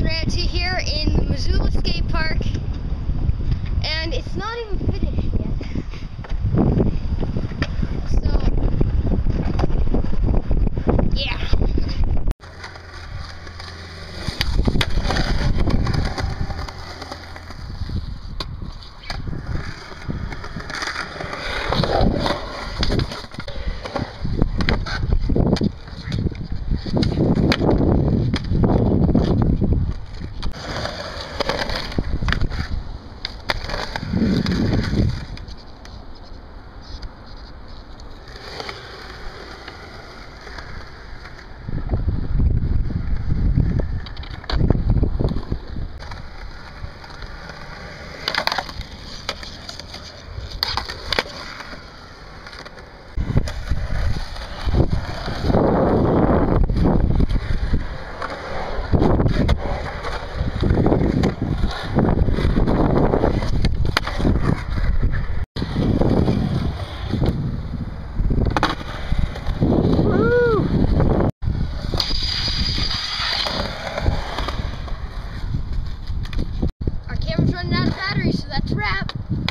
Ranty here in Missoula Skate Park, and it's not even. running out of battery, so that's a wrap.